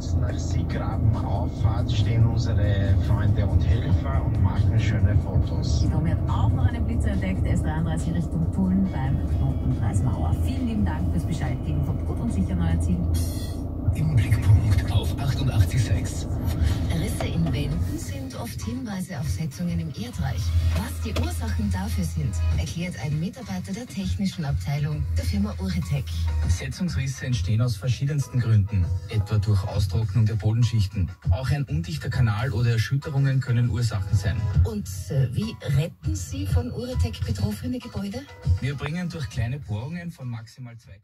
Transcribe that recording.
30 Richtung Wien. Kurz nach Siegraben Auffahrt stehen unsere Freunde und Helfer und machen schöne Fotos. Die Tommy hat auch noch einen Blitzer entdeckt, S33 Richtung Tulln beim Knotenkreis Mauer. Vielen lieben Dank fürs Bescheid geben. Kommt gut und sicher neuer Ziel. Im Blickpunkt auf 88.6. Risse in Wänden sind oft Hinweise auf Setzungen im Erdreich. Was die Ursachen dafür sind, erklärt ein Mitarbeiter der technischen Abteilung der Firma Uretech. Setzungsrisse entstehen aus verschiedensten Gründen, etwa durch Austrocknung der Bodenschichten. Auch ein undichter Kanal oder Erschütterungen können Ursachen sein. Und äh, wie retten Sie von Uretech betroffene Gebäude? Wir bringen durch kleine Bohrungen von maximal zwei